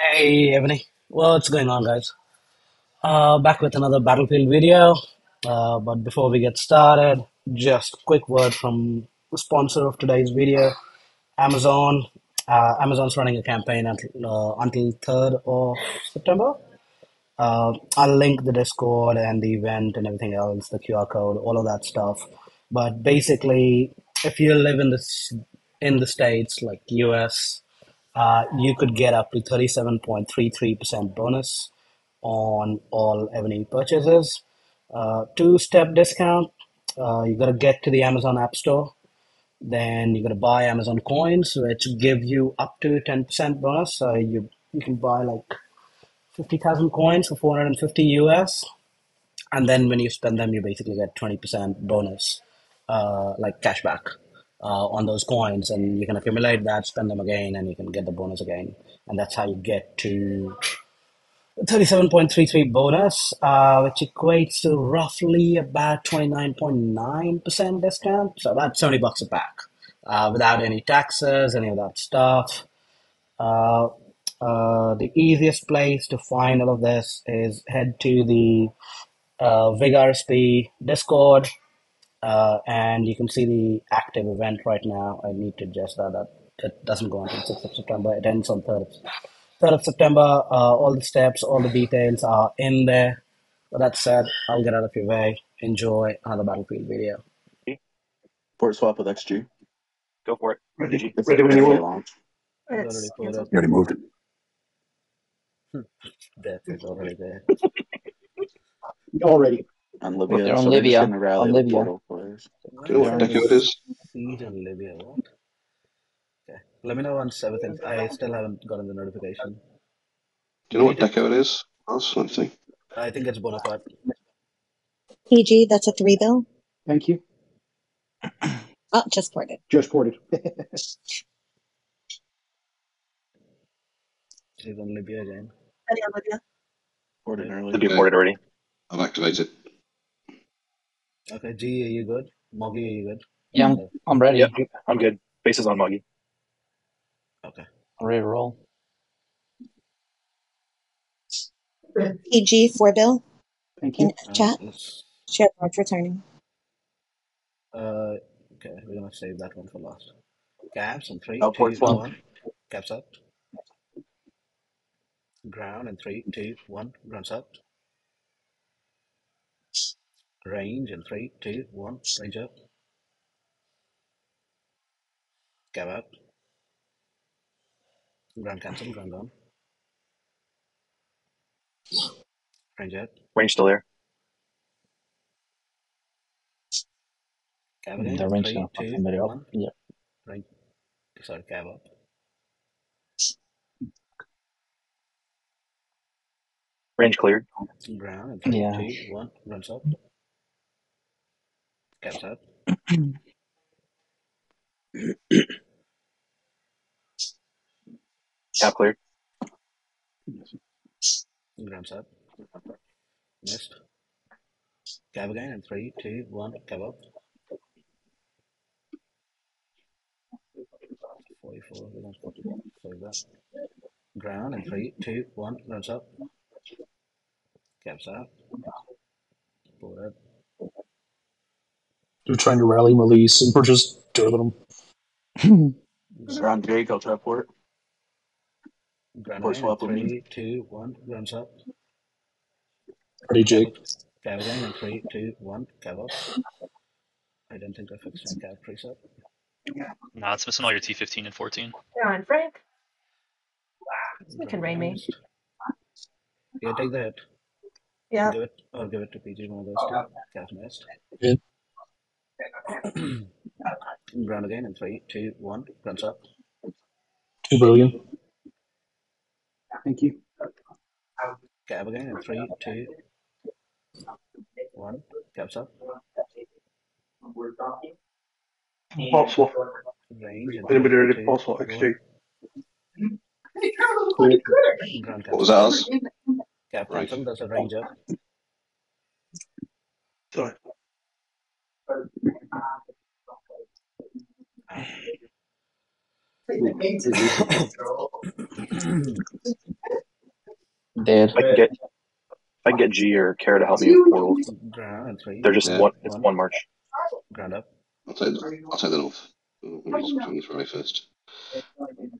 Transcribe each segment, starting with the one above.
Hey, Evony. What's going on, guys? Uh, back with another Battlefield video. Uh, but before we get started, just quick word from the sponsor of today's video, Amazon. Uh, Amazon's running a campaign until, uh, until 3rd of September. Uh, I'll link the Discord and the event and everything else, the QR code, all of that stuff. But basically, if you live in this in the states like US, uh, you could get up to 37.33% bonus on all Evony purchases. Uh, two-step discount. Uh, you gotta get to the Amazon App Store. Then you gotta buy Amazon coins, which give you up to 10% bonus. So you you can buy like 50,000 coins for 450 US. And then when you spend them, you basically get 20% bonus, uh, like cashback uh, on those coins. And you can accumulate that, spend them again, and you can get the bonus again. And that's how you get to 37.33 bonus, uh, which equates to roughly about 29.9% discount. So that's 70 bucks a pack uh, without any taxes, any of that stuff. Uh, uh, the easiest place to find all of this is head to the uh, VigRSP Discord, uh, and you can see the active event right now. I need to adjust that. That, that doesn't go until 6th of September. It ends on 3rd of, 3rd of September. Uh, all the steps, all the details are in there. With that said, I'll get out of your way. Enjoy another Battlefield video. Port swap with XG. Go for it. Ready, It's ready when you very want. It's It's already. You already moved it. Death is already there. Already. On Libya. they're on so they're Libya. rally On Libya. portal players. Do you know what it is? Siege in Libya. What? Okay. Let me know once everything. I still haven't gotten the notification. Do you know what deco it is? That's one thing. I think it's Bonaparte. PG, that's a three bill. Thank you. Oh, just ported. Just ported. She's in Libya again. Ready, Olivia? Ported early. To be ported already. I've activated. Okay, G, are you good? Moggy, are you good? Yeah, I'm, I'm ready. Yep, I'm good. Bases on Moggy. Okay. I'm ready to roll. PG, for bill. Thank In you. Uh, chat. let's, Share march returning. uh, okay, we're gonna save that one for last. Caps in three, Oh, two, port swap. one. Caps up. Ground and three, two, one. Grounds up. Range in three, two, one. Range up. Cap up. Ground cancel. Ground down. Range up. Range still there. Cab Mm. The range Three, gonna fuck two, somebody up. one. Yeah. Range. Sorry, cab up. Range cleared. Ground three, Yeah. two, one. Runs up. Caps up. Cap cleared. Grounds up. Missed. Cab again in three, two, one. Cab up. 44. We don't put it. Save that. Ground in three, two, one. Runs up. Caps up. Pull up. They're trying to rally Malise and we're just doing them. Ground Jake, I'll try port. Ground Port again in with me. three, two, one. Runs up. Ready, Jake? up. Cab in three, two, one. Cab up. I don't think I fixed my cab preset. Nah, it's missing all your T15 and 14. They're on Frank. You can rain me. Yeah, take the hit. Yeah. Give it or give it to PG, one of those two. Cab's missed. Yeah. Ground again in three, two, one. Runs up. Two billion. Thank you. Cab again in three, two, one. Cab's up. Pulse swap. Range in Anybody three, ready? two, Pulse swap one. XG. Ground What was cancel. ours? Cab Right. cancel. There's a range up. Sorry. Dead. I can get, I can get G or Kara to help me with portals, Ground and three. they're just Yeah. one. It's one march. Ground up. I'll take the, I'll take the north. I'll just swing this way first.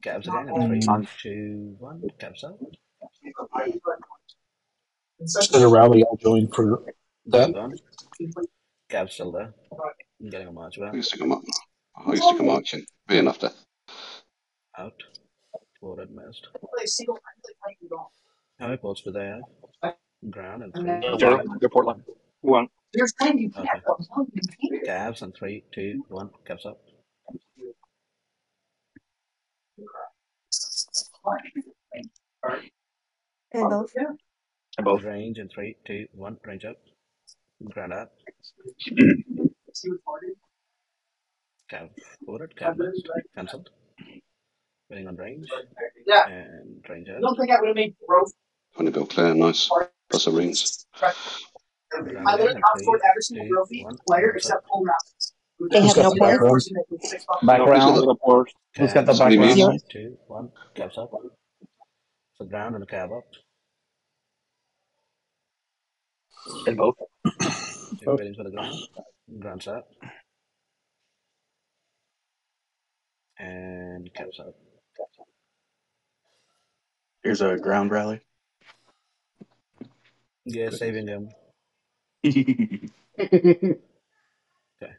Cabs again and three, two, one. Cabs up. Instead of rally, I'll join for that. Done. Cabs still there. I'm getting a march I back. can stick a mark. I used to come marching. Be enough death. How many ports do they have? Ground and three. Zero. Your port line. One. Okay. Cabs and three, two, one. Cabs up. And both. And both. Range and three, two, one. Range up. Ground up. Cab forward. Cab missed. Cancelled. Waiting on range. Yeah. And range out. Twenty bill clear, nice. Plus the rings. Ground again and three, two, one. Cabs up. They Who's have no got the background? ports. Background. Zero. Who's got the Cabs, background? Zero. Three, two, one. Cabs up. So ground and a cab up. And both. You're waiting for the ground. Ground's up. And cabs up. Here's a ground rally. Yeah, saving them. Okay.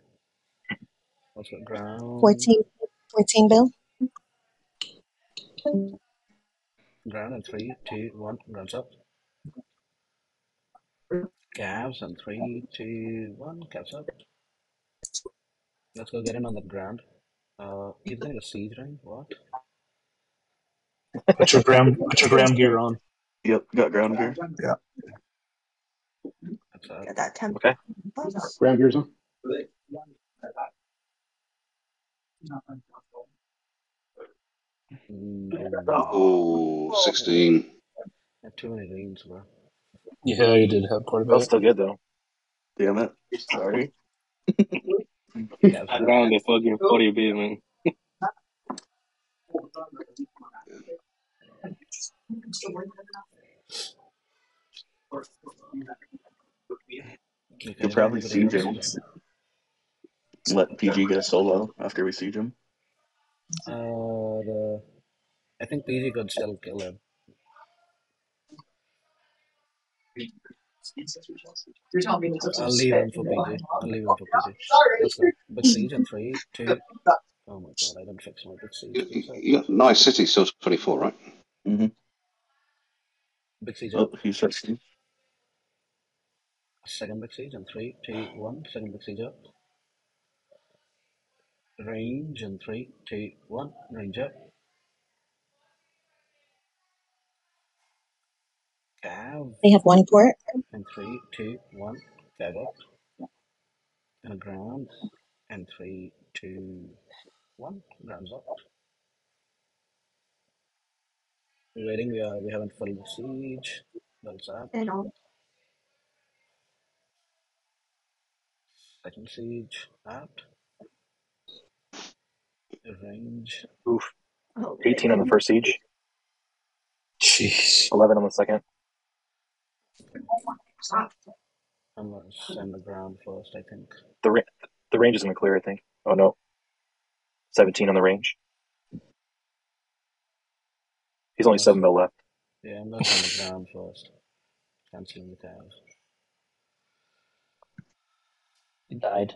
What's the ground? 14, 14 bill. Ground and three, two, one. Ground's up. Cabs and three, two, one. Cabs up. Let's go get in on that ground. Uh, he's getting a siege ring. What? Put your ground, put your ground gear on. Yep, got ground gear. That's up. Got that temp. Okay. Ground gears on. No. Oh, 16. Had too many rings, bro. Yeah, you did have quite a That's bit. still good though. Damn it. Sorry. Cabs up. Around the fucking 40 bit, man. Okay, You'll probably anybody siege him. Let PG get a solo after we siege him. Uh, the, I think PG could still kill him. I'll leave him for PG. I'll leave him for PG. Let's. Big siege and three, two. Oh my god, I didn't fix my big siege. You, What's you, up? you got nice city, still 24, right? Mm-hmm. Big siege Oh, up. he starts siege. Second big siege and three, two, one. Second big siege up. Range and three, two, one. Range up. Cav They have one port. and three, two, one. Cav up. And a ground. And three, two, one. Grounds up. We're waiting. We are. We haven't filled the siege. That's up. And all. Second siege out. Range. Oof. Oh, 18 on the first siege. Jeez. 11 on the second. I'm gonna send the ground first. I think. The ra- the range is gonna clear. I think. Oh no. 17 on the range. He's only seven mil left. Yeah, I'm gonna send the ground first. Canceling the cows. He died.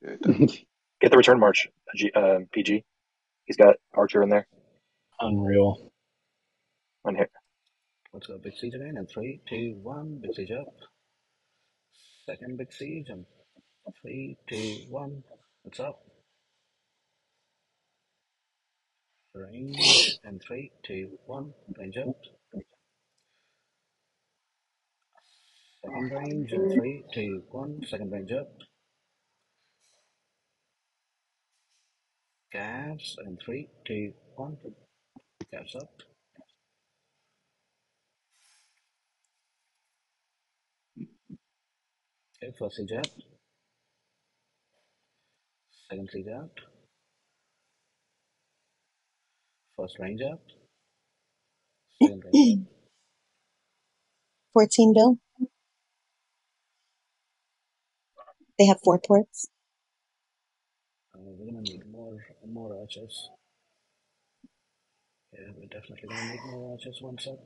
Yeah, done. Get the return march, G, uh, PG. He's got Archer in there. Unreal. On here. Let's go big siege again. And three, two, one. Big siege up. Second big siege and three, two, one. What's up? Range and three, two, one. Range up. Second range and three, two, one. Second range up. Gas and three, two, one. Gas up. Okay, first out. Second out. First range out. Second range out. 14 Bill. They have four ports. Uh, we're gonna need more archers. Yeah, we're definitely gonna need more archers. One sec.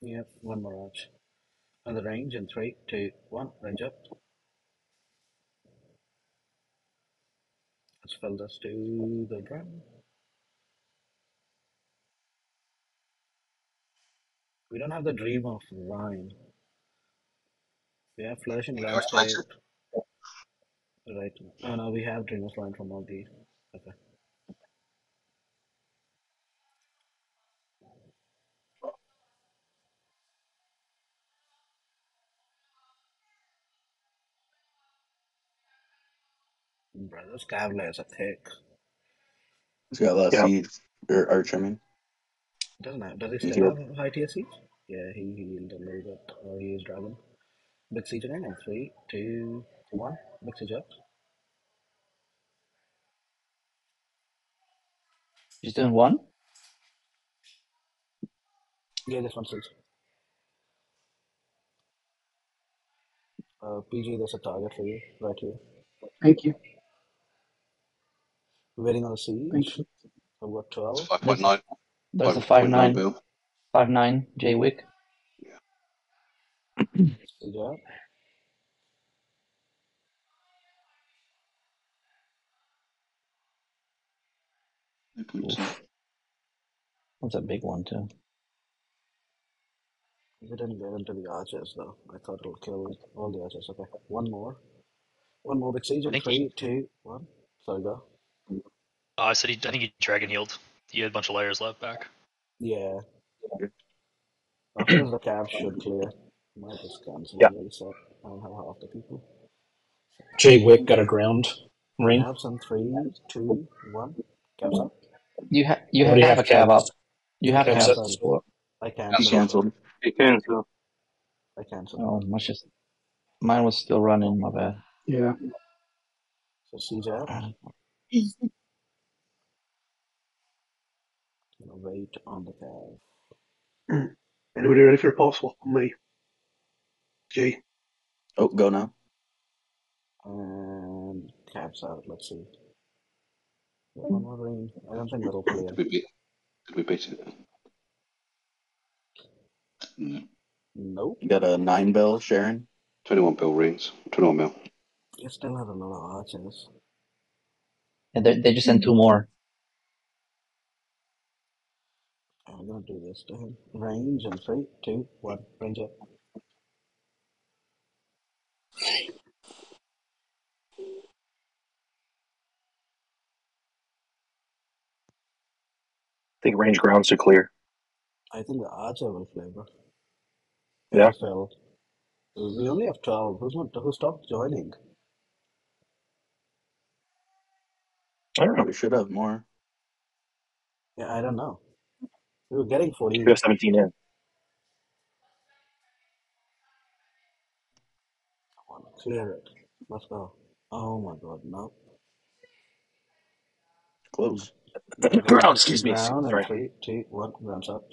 Yep, one more arch. On the range in three, two, one. Range up. Let's fill this to the drum. We don't have the dream of Rhine. We have flourishing Yeah, landscape. Right. Oh, uh, now we have Dreamer's line from all these. Okay. Bro, those Cavaliers are thick. It's got a lot of yeah. seeds. Or arch, I mean. Doesn't have, does he still have high tier seeds? Yeah, he healed a little bit. Oh, he is Dragon. Big siege again in 3, 2, 1 mix it up. Is one? Yeah, this one six. Uh, PG, there's a target for you right here. Thank you. Waiting on the C. Thank you. I've got 12. It's 5.9. There's 5. a 5.9. 9 Five nine. J Wick. Yeah. yeah. Eight point two. That's a big one too. We didn't get into the archers though. I thought it'll kill all the archers. Okay, one more. One more big siege in Thank three, two, one. Sorry, go. Uh, I said he. I think he dragon healed. He had a bunch of layers left back. Yeah. After this, the cab should clear. Might just cancel Yeah. and reset. I don't have half the people. Jay Wick got a ground ring. Cabs in three, two, one. Cabs up. You have you Already have, have a cab up. You have a Cabs cab. up as well. Oh, I he cancelled. canceled. You can. I cancelled. Oh, much just mine was still running. My bad. Yeah. So siege up. Gonna wait on the cab. Anybody ready for a possible? Me. Jay. Oh, go now. And cabs out. Let's see. Got One more ring. I don't think that'll clear. Did we beat? Did we beat it? Mm, Nope. You got a nine bell, Sharon. Twenty-one bill rings. Twenty-one mil. You still have a lot of archers. And they they just sent two more. I'm gonna do this to him. Range in three, two, one. Range up. Think range grounds to clear. I think the archer will flavor. Yeah. Phil. We only have 12. Who's not, who stopped joining? I don't know. We should have more. Yeah, I don't know. We were getting 40. We have 17 in. Come on, clear it. Let's go. Oh my god, no. Close. Ground, excuse me. Ground Sorry. three, two, one. Grounds up.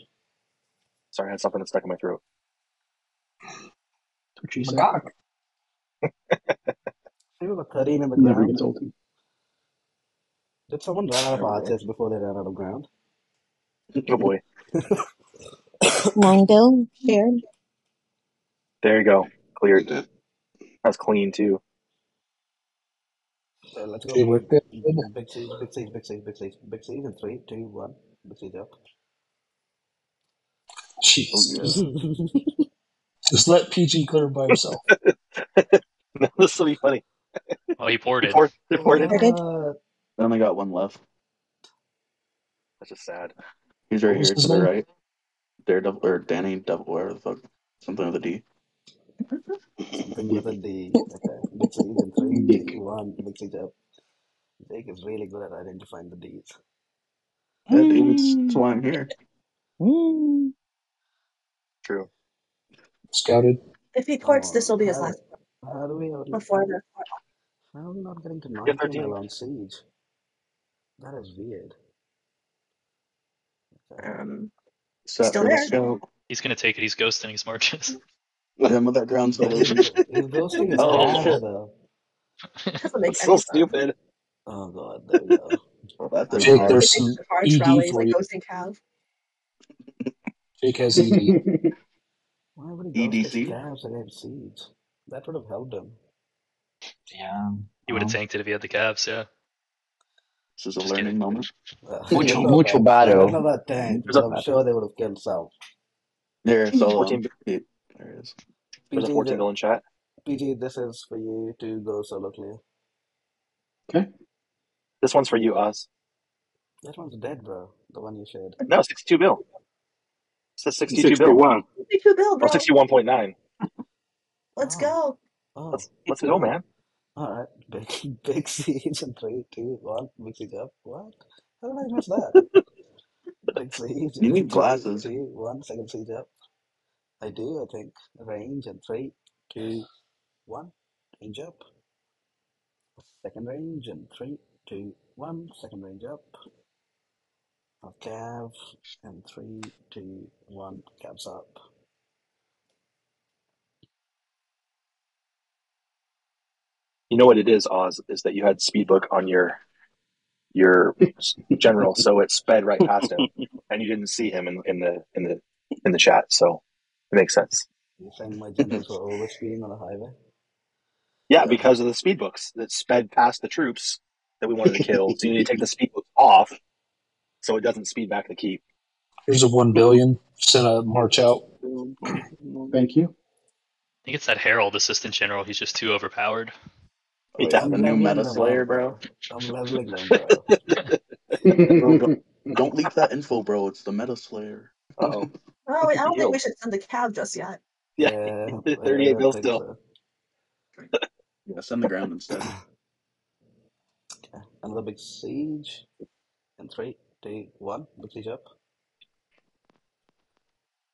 Sorry, I had something that stuck in my throat. That's what she said. God. We were 13 in the Never ground. gets ulti. Did someone run out of Never. archers before they ran out of ground? Oh boy. Long Bill, shared. There you go. Cleared. That's clean too. So let's go. Jay Wick. Big siege, big siege, big siege, big siege, big siege in three, two, one. Big siege up. Jeez. Oh, Just let PG clear by himself. no, this will be funny. Oh, he poured it. Report, reported. Reported. What? I only got one left. That's just sad. He's right What here to the name? right. Daredevil or Danny Devil, whatever the fuck. Something with a D. Something with a D. Okay. Big siege in three, Dick. two, one. Big siege up. Jake is really good at identifying the deeds. Yeah, dude, that's, that's why I'm here. Mm. True. Scouted. If he ports, Oh, this'll be his how- last How do we only, Before the how are we not getting to Get 90 on siege? That is weird. Um, Set Still there. scout. He's gonna take it. He's ghosting his marches. Hit him with that ground solo. He's, he's ghosting his Oh, character, shit. though. That's any so stupid. Oh god, there we go. Well, that Jake, work. there's some The ED rallies for like you. ghosting Cav. Jake has ED. Why would he ghost his EDC? calves against seeds? That would have helped him. Yeah. He would have tanked it if he had the calves. Yeah. This is a Just learning kidding. moment. Uh, I Mucho, don't know mucho about, I don't know battle. about tank, There's but a- I'm sure they would have killed Sal. There, solo. 14 He- there it is. There's a PG, 14 the- chat. PG, this is for you to go solo clear. Okay. This one's for you, Oz. That one's dead, bro. The one you shared. No, 62 bill. It says 62 bill. 61. 52 bill, bro. Or 61.9. Let's Oh. go. Oh, Let's let's go, man. all right. Big, big siege in three, two, one. Big siege up. What? How did I miss that? big siege. You need three, glasses. two, one. Second siege up. I do. I think range in three, two, one. Range up. Second range in three, two, one. Second range up. Of cav and three, two, one. Cavs up. You know what it is, Oz, is that you had speedbook on your your general, so it sped right past him, and you didn't see him in, in the in the in the chat. So it makes sense. You saying my generals were overspeeding on the highway? Yeah, because of the speed books that sped past the troops that we wanted to kill. so you need to take the speed books off, so it doesn't speed back the keep. Here's a one billion. Send a march out. Thank you. I think it's that Harold assistant general. He's just too overpowered. Oh, yeah, I'm the new meta slayer, bro. I'm leveling them, bro. Bro, don't, don't leak that info, bro. It's the meta slayer. Uh-oh. Oh, wait, I don't Yo. think we should send the cab just yet. Yeah, yeah, 38 I bill still. so. Yeah, send the ground instead. Okay. Another big siege. And three, two, one. Big siege up.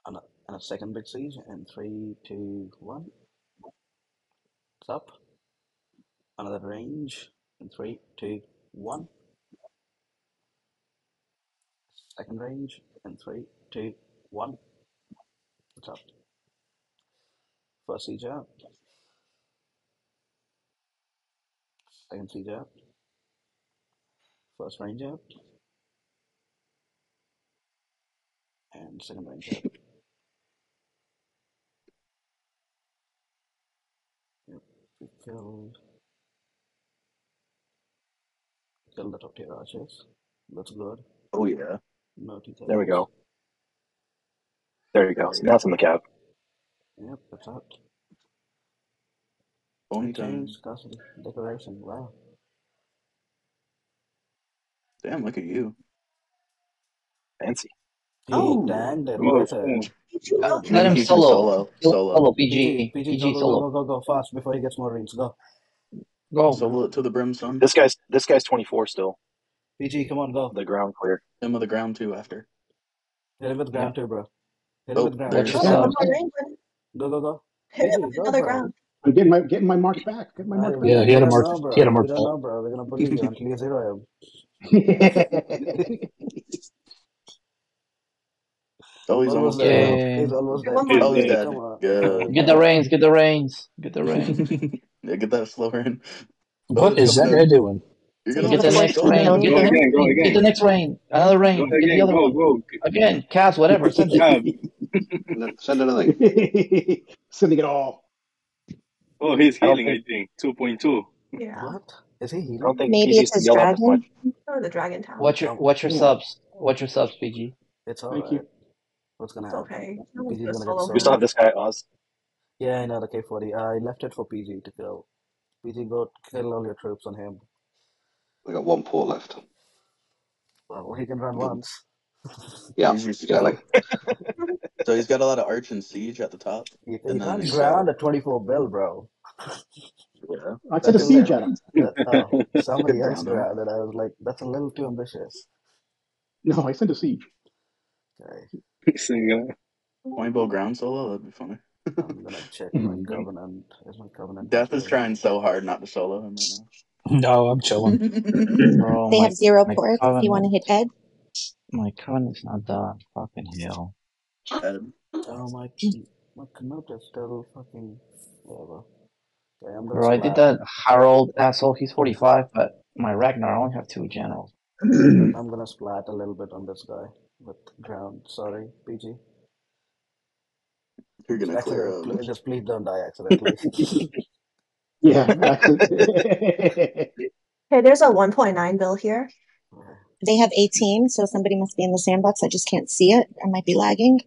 And a, and a second big siege. And three, two, one. It's up. Another range. And three, two, one. Second range. And three, two, one. Up. First siege up. Second siege up. First range up. And second range up. Yep, we killed. Killed the top tier archers. That's good. Oh yeah. No. There we go. There you go. So now it's in the cab. Yep, that's out. Only time. Change, custody, decoration. Wow. Damn, look at you. Fancy. He Oh. tanked it Oh, with it. Let him He's solo. Solo. Solo. Solo. PG, PG. PG, PG go, go, solo. go, go, go, go, fast before he gets more rings. Go. Go. Solo it to the brimstone. This guy's this guy's 24 still. PG, come on, go. The ground clear. Him with the ground too after. Hit him with the ground too, bro. Hit him Oh, with ground. there's Oh, Yourself. one more range. then. Go, go, go. Hit him PG, with go, another bro. ground. I'm getting my getting my march back. Get my march we, Yeah, back. he had a don't march. know. He had a We march don't out. know, bro. We're gonna bully you until you zero him. Oh, he's almost Almost there, dead. bro. Yeah. He's almost Get dead. one more Oh, he's range. dead. Come on. Good. Get the reins. Get the reins. Get the reins. yeah, get that slower in. What is that coming guy doing? You're gonna Get the a next fourteen Go, rain. bill. Get Go the next again, go rain. Get the again. next rain. Another Go rain. Get the again, other go, one. go. Again. Cavs, whatever. Send it. Cab. Send anything. Sending it all. Oh, he's I don't healing, I think think. 2.2. Yeah. What? Is he I don't healing? think Maybe PG's it's his yelled at dragon. Oh, the Dragon Town. What's your What's your Yeah. subs? What's your subs, PG? it's Thank alright. you. What's gonna It's happen? okay. No PG's gonna gonna get solo We still have this guy Oz. Yeah, I know the K40. I left it for PG to kill. PG, go kill all your troops on him. We got one port left. Well, he can run mm-hmm. once. Yeah, He's your exactly. scout. So he's got a lot of arch and siege at the top. You, you And then can't ground a 24 bill, bro. Yeah. I sent a siege at him. That, oh, somebody Good else ground him. grounded. I was like, that's a little too ambitious. No, I sent a siege. Okay, Single. Point bow ground solo, that'd be funny. I'm gonna check my Mhm. covenant. Is my covenant Death is trying so hard not to solo him right now. No, I'm chilling. right Bro, They my have zero my ports. You want to hit Ed? My is not done. Fucking hell. Ed. Oh my, hmm. my Canute is still fucking whatever. Okay, I'm Bro, I did that Harold asshole. He's 45, but my Ragnar I only have two generals. I'm gonna splat a little bit on this guy with ground. Sorry, PG. You're gonna clear Accident, him. just please don't die accidentally. Yeah. Hey, there's a 1.9 bill here. They have 18, so somebody must be in the sandbox. I just can't see it. I might be lagging.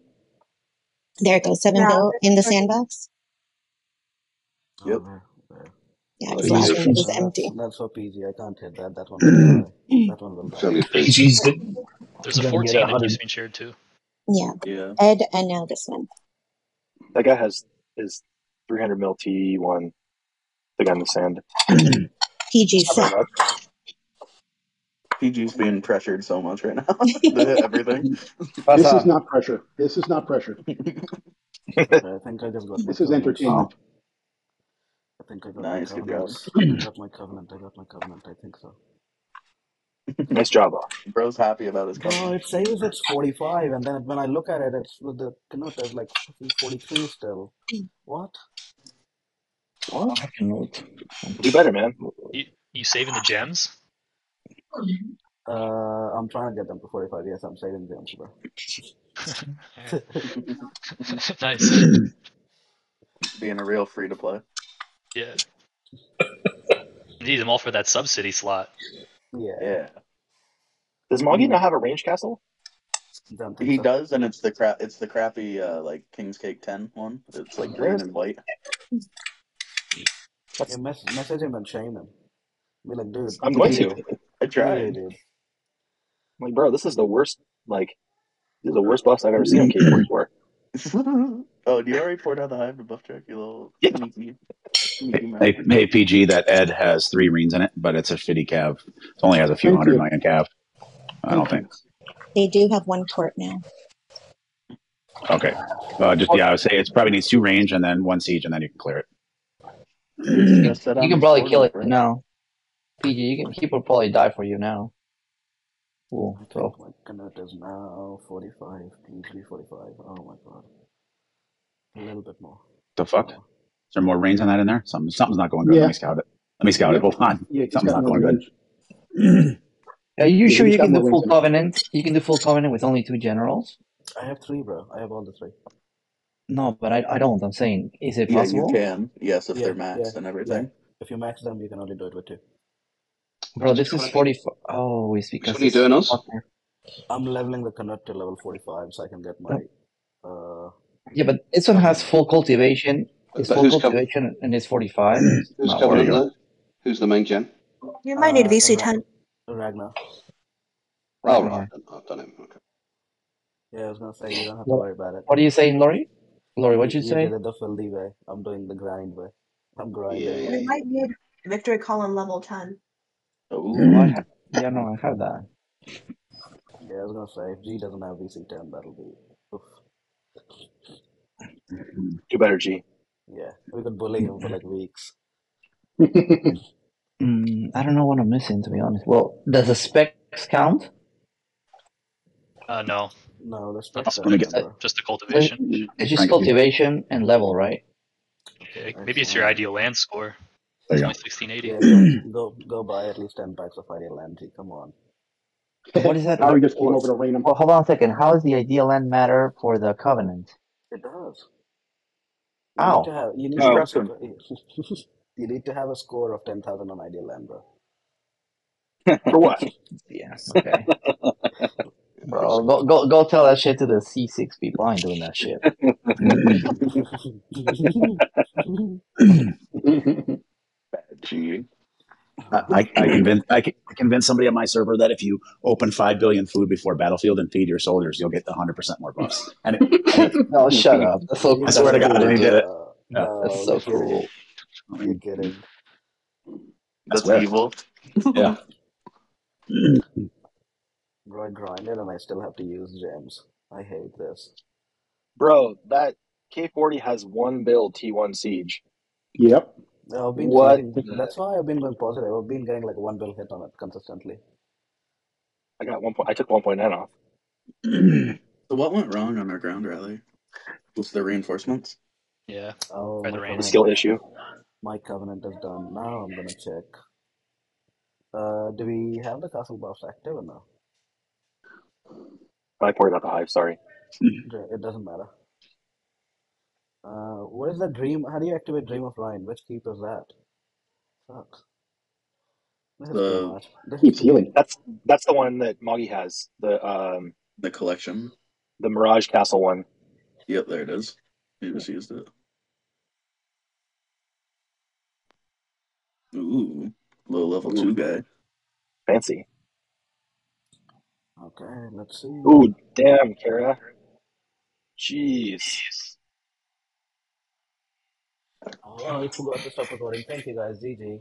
There it goes, seven Yeah, bill in the sandbox. Yep. Oh, okay, okay. Yeah, it was He's lagging. It was empty. that's for PG. I can't hit that. That one. That one will die. PG's. There's a Gonna 14 get that keeps being shared too. Yeah, Yeah. Ed and now this one. That guy has is 300 mil T1. The guy in the sand. PG Not very set. much. PG's being pressured so much right now. everything. This is not pressure. This is not pressure. I think I just got This is covenant. entertainment. I think I got Nice, my good covenant. job. I got my covenant. I got my covenant. I think so. nice job, Oz. Bro's happy about his Bro, covenant. it says it's 45, and then when I look at it, it's with the Canute is like 43 still. What? What? Canute. Do better, man. You you saving the gems? Uh, I'm trying to get them to 45. Yes, I'm saving them, bro. nice. Being a real free to play. Yeah. Need them all for that subsidy slot. yeah, Yeah. Does Mongi not have a range castle? He so. does, and it's the crap. It's the crappy uh, like King's Cake 10 one. It's like green and white. Yeah, mess, message him and shame him. Be like, dude. I'm going to. I Yeah, tried. dude. Like, bro, this is the worst. Like, this is the worst boss I've ever seen on K44. oh, do you already poured out the hive to buff check? You little Yeah. sneaky, sneaky. Hey, hey, PG, that Ed has three reens in it, but it's a shitty cav. It only has a few Thank hundred you. million cav. I don't think. They do have one port now. Okay. Uh, just yeah, I would say it probably needs two range and then one siege, and then you can clear it. You can probably kill it over. now. PG, you can, he will probably die for you now. Cool. I So, my Canute is now 45. PG 45. Oh my god. A little bit more. The fuck? Is there more range on that in there? Something, something's not going good. Let me scout it. Let me scout it. Hold on. Yeah, he's not more going good. are you Yeah, sure you can do more full range covenant? You can do full covenant with only two generals? I have three, bro. I have all the three. No, but I, I don't. I'm saying, is it Yeah, you possible? can. Yes, if Yeah, they're yeah, maxed and yeah. everything. If you max them, you can only do it with two. Bro, this is one? 45. Oh, it's Which because one are you it's doing, us? I'm leveling the Canute to level 45 so I can get my. Uh, Yeah, but this one has full cultivation. It's But full who's, co- cultivation and it's 45. Who's not covering worth there? Who's the main gen? You might need uh, VC10. Ra- Ragnar. Oh, Ragnar. right. I've done him. Okay. Yeah, I was gonna say you don't have to worry about it. what are you saying, Laurie? Laurie, what'd you You say? did the filthy way. I'm doing the grind way. I'm grinding. Yeah, yeah, We might need Victory Column level 10. Oh, Oh, I have, yeah, no, I have that. Yeah, I was gonna say if G doesn't have VC10, that'll be. Oof. Do better, G. Yeah, we could bully him for like weeks. Mm, I don't know what I'm missing, to be honest. Well, does the specs count? Uh, no, No, the not specs the Let me don't get. specs. count, bro. Just the cultivation. It's just Thank you. cultivation and level, right? Okay, maybe it's your ideal land score. There It's you only go. 1680. Yeah, go, go go buy at least 10 packs of Ideal Land Come on. What is that? Harry What, just came over to rain him. well, hold on a second. How does the ideal land matter for the covenant? It does. You need to have you need Oh. to you need to have a score of 10,000 on Ideal Land, bro. For what? Yeah, okay. Bro, go, go, go tell that shit to the C6 people. I ain't doing that shit. Bad cheating. I, I convinced I can convince somebody on my server that if you open five billion food before battlefield and feed your soldiers, you'll get the hundred percent more buffs. And, it, and it, No, shut up. That's so You I swear to God, and he did it. Yeah. no, That's so you're cool. I You're mean, kidding. I That's evil. Yeah. Bro, I grinded and I still have to use gems. I hate this. Bro, that K40 has one build T1 Siege. Yep. I've been What feeding. the- That's why I've been going positive. I've been getting like one bill hit on it consistently. I got one point. I took 1.9 off. So what went wrong on our ground rally? Was the reinforcements? Yeah. Oh, By the my rain. The skill issue. My covenant is done. Now I'm gonna check. Uh, do we have the castle buffs active or no? I poured out the hive. Sorry. It doesn't matter. Uh, what is the dream? How do you activate Dream of Ryan? Which keep is that? Sucks. This is too much. This is Keeps too healing. That's that's the one that Moggy has. The um the collection. the Mirage Castle one. Yep, there it is. You just used it. Ooh, low level two guy. Fancy. Okay, let's see. Ooh, damn, Kara. Jeez. Oh, I forgot to stop recording. Thank you guys. GG.